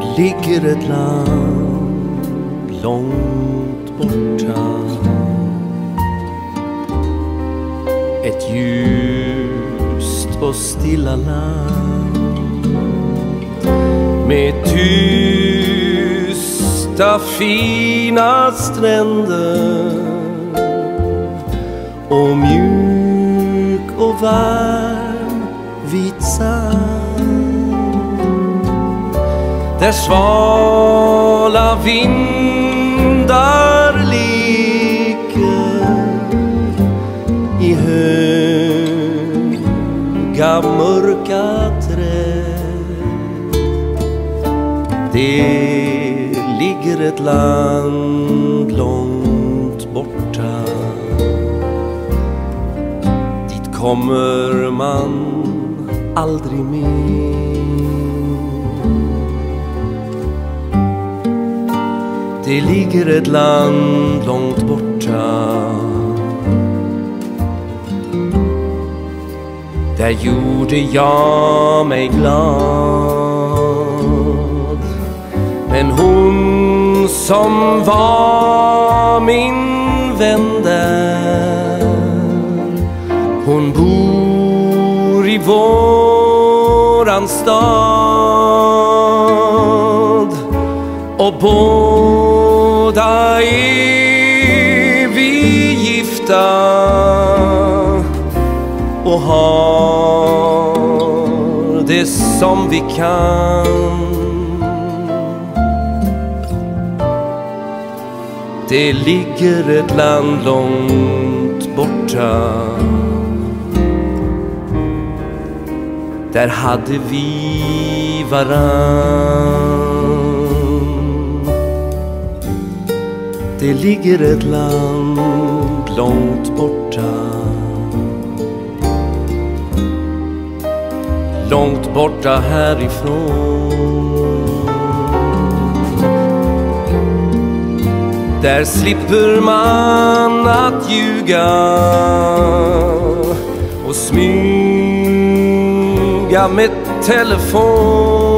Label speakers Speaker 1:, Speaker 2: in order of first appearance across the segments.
Speaker 1: Det ligger ett land långt borta. Ett ljust och stilla land Med tysta fina stränder Och mjuk och varm Där svala vindar leker i höga mörka träd. Det ligger ett land långt borta. Dit kommer man aldrig mer. Det ligger ett land långt borta. Där gjorde jag mig glad. Men hon som var min vän där Hon bor i våran stad. Och båda är vi gifta och har det som vi kan. Det ligger ett land långt borta Där hade vi varann Det ligger ett land långt borta Långt borta härifrån Där slipper man att ljuga och smyga med telefon.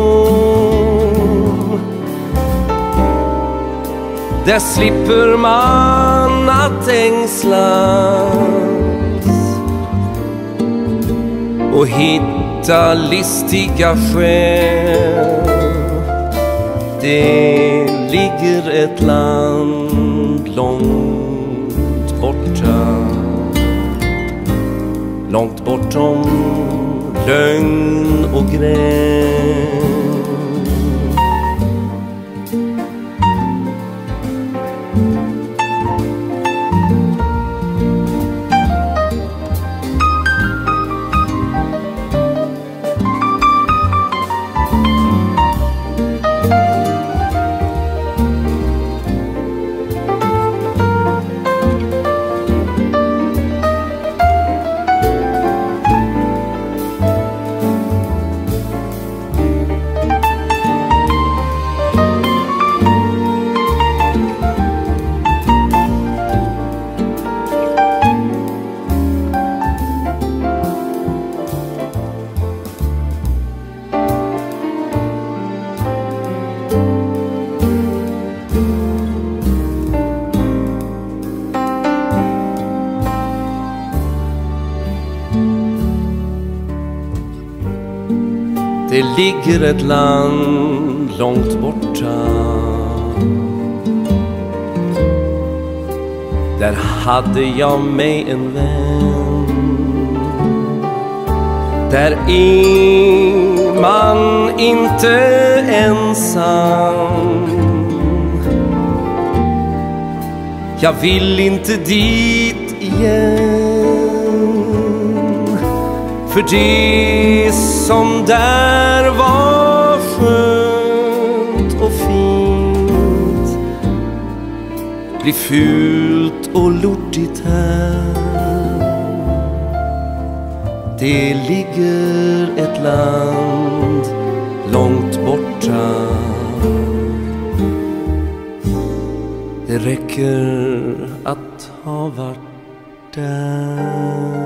Speaker 1: Där slipper man att ängslas och hitta listiga skäl. Det ligger ett land långt borta Långt bortom lögn och gräl Det ligger ett land långt borta. Där hade jag mig en vän. Där är man inte ensam. Jag vill inte dit igen för det som där var skönt och fint blir fult och lortigt här. Det ligger ett land långt borta. Det räcker att ha varit där.